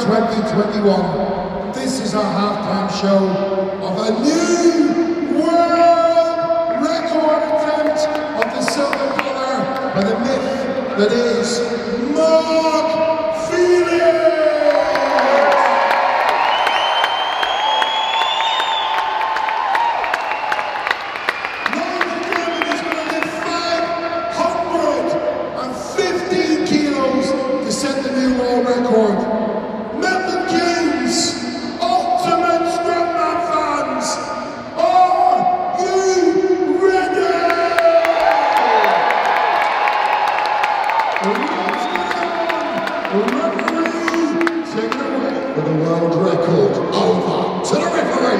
2021. This is our halftime show of a new world record attempt of the silver dollar by the myth that is Mark Referee, take it away for the world record. Over to the referee.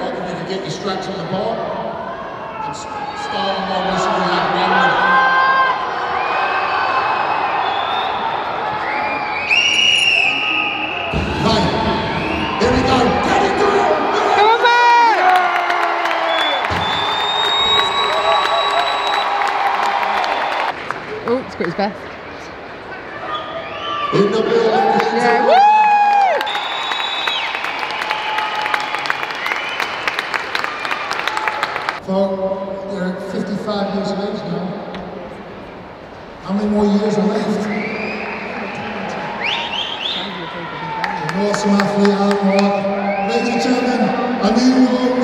Welcome you to get your stretch on the ball. And s- starting on this we have one minute. Right. Here. Get it, girl. Come on, man! Oh, it's got his best. In the building. Yeah, woo! So, you're 55 years of age now. How many more years are left? Awesome athlete, Alan Ward. Ladies and gentlemen, a new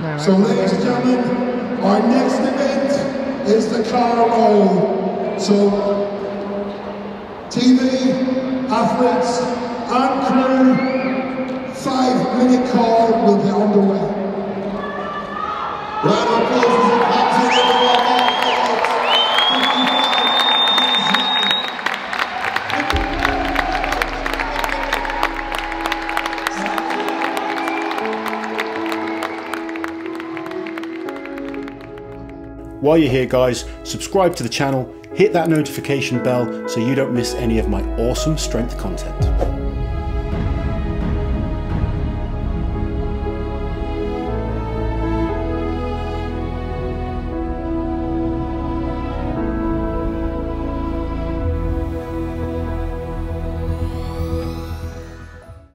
So, ladies and gentlemen, our next event is the car roll. So, TV, athletes, and crew, five minute car will get underway. Round of applause While you're here, guys, subscribe to the channel, hit that notification bell so you don't miss any of my awesome strength content.